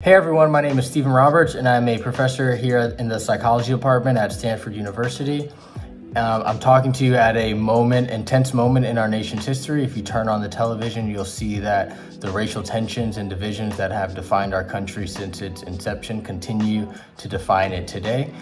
Hey everyone, my name is Steven Roberts and I'm a professor here in the psychology department at Stanford University. Um, I'm talking to you at a moment, intense moment in our nation's history. If you turn on the television, you'll see that the racial tensions and divisions that have defined our country since its inception continue to define it today.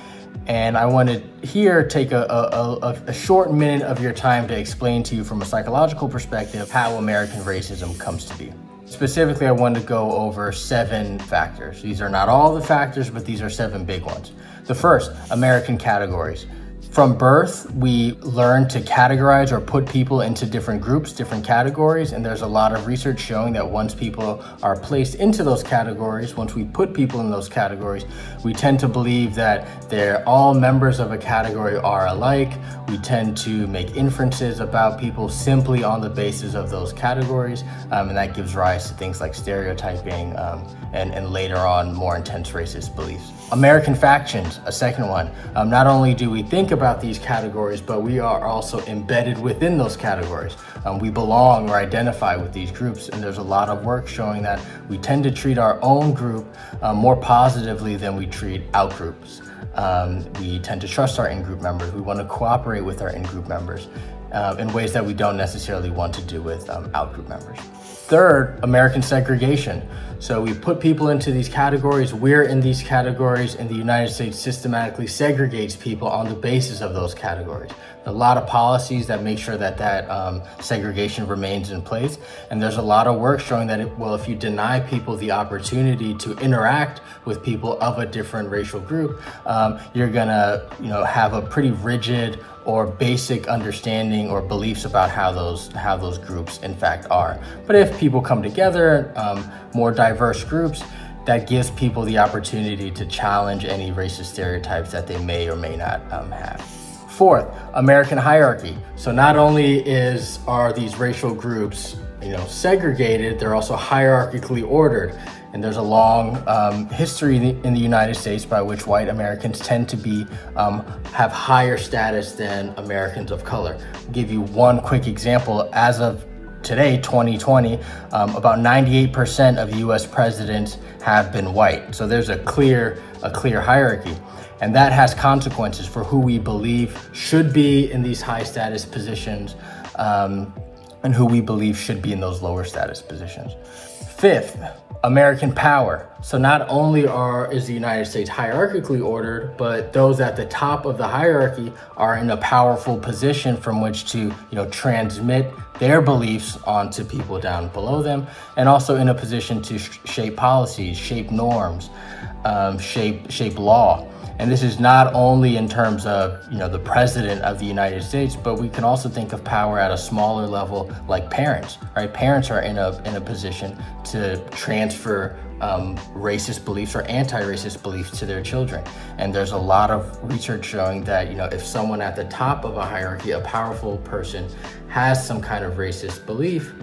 And I want to here take a, a, a, a short minute of your time to explain to you from a psychological perspective how American racism comes to be. Specifically, I wanted to go over seven factors. These are not all the factors, but these are seven big ones. The first, American categories. From birth, we learn to categorize or put people into different groups, different categories, and there's a lot of research showing that once people are placed into those categories, once we put people in those categories, we tend to believe that they're all members of a category are alike. We tend to make inferences about people simply on the basis of those categories, um, and that gives rise to things like stereotyping um, and, and later on more intense racist beliefs. American factions, a second one. Um, not only do we think about these categories, but we are also embedded within those categories. Um, we belong or identify with these groups, and there's a lot of work showing that we tend to treat our own group uh, more positively than we treat out groups. Um, we tend to trust our in-group members. We want to cooperate with our in-group members uh, in ways that we don't necessarily want to do with um, out-group members. Third, American segregation. So we put people into these categories, we're in these categories, and the United States systematically segregates people on the basis of those categories. A lot of policies that make sure that that um, segregation remains in place. And there's a lot of work showing that, it, well, if you deny people the opportunity to interact with people of a different racial group, um, you're gonna, you know, have a pretty rigid or basic understanding or beliefs about how those how those groups in fact are. But if people come together, um, more diverse groups, that gives people the opportunity to challenge any racist stereotypes that they may or may not um, have. Fourth, American hierarchy. So not only is are these racial groups you know segregated, they're also hierarchically ordered. And there's a long um, history in the United States by which white Americans tend to be um, have higher status than Americans of color. I'll give you one quick example. As of today, 2020, um, about 98% of U.S. presidents have been white. So there's a clear a clear hierarchy. And that has consequences for who we believe should be in these high status positions um, and who we believe should be in those lower status positions. Fifth, American power. So not only are is the United States hierarchically ordered, but those at the top of the hierarchy are in a powerful position from which to, you know, transmit their beliefs onto people down below them, and also in a position to sh shape policies, shape norms, um, shape shape law. And this is not only in terms of, you know, the president of the United States, but we can also think of power at a smaller level like parents, right? Parents are in a, in a position to transfer um, racist beliefs or anti-racist beliefs to their children. And there's a lot of research showing that, you know, if someone at the top of a hierarchy, a powerful person, has some kind of racist belief,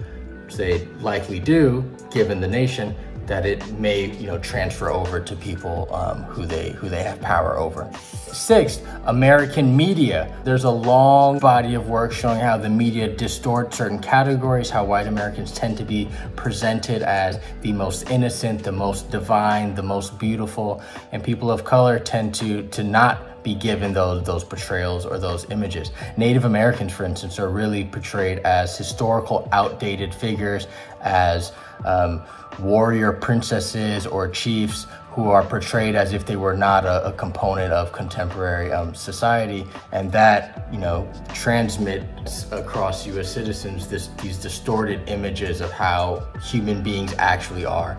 which they likely do, given the nation, that it may you know transfer over to people um, who they who they have power over. Sixth, American media. There's a long body of work showing how the media distorts certain categories, how white Americans tend to be presented as the most innocent, the most divine, the most beautiful, and people of color tend to to not be given those those portrayals or those images. Native Americans, for instance, are really portrayed as historical, outdated figures, as um, warrior princesses or chiefs who are portrayed as if they were not a, a component of contemporary um, society, and that you know transmits across U.S. citizens this, these distorted images of how human beings actually are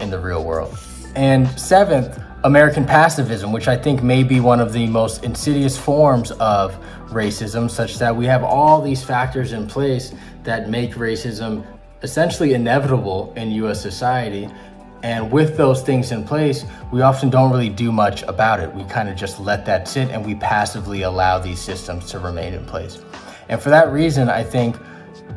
in the real world. And seventh, American passivism, which I think may be one of the most insidious forms of racism, such that we have all these factors in place that make racism essentially inevitable in US society. And with those things in place, we often don't really do much about it. We kind of just let that sit and we passively allow these systems to remain in place. And for that reason, I think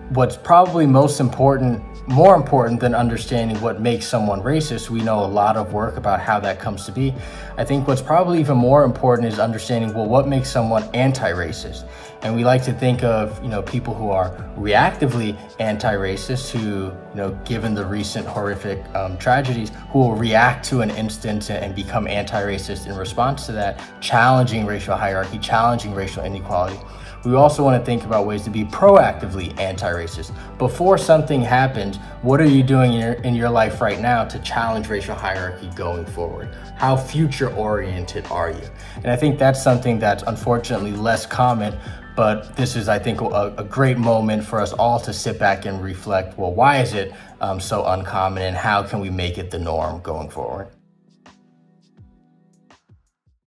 what's probably most important more important than understanding what makes someone racist, we know a lot of work about how that comes to be. I think what's probably even more important is understanding, well, what makes someone anti-racist? And we like to think of, you know, people who are reactively anti-racist who, you know, given the recent horrific um, tragedies, who will react to an instance and become anti-racist in response to that, challenging racial hierarchy, challenging racial inequality. We also want to think about ways to be proactively anti-racist. Before something happens, what are you doing in your, in your life right now to challenge racial hierarchy going forward? How future oriented are you? And I think that's something that's unfortunately less common, but this is, I think, a, a great moment for us all to sit back and reflect, well, why is it um, so uncommon and how can we make it the norm going forward?